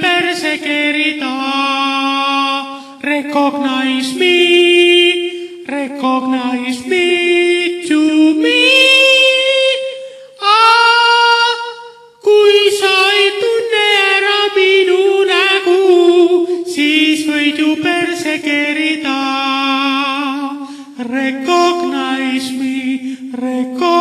perse kerida. Recognize me, recognize me to me. Ah, kui sa ei tunne ära minu nägu, siis võid ju perse kerida. Recognize me, recognize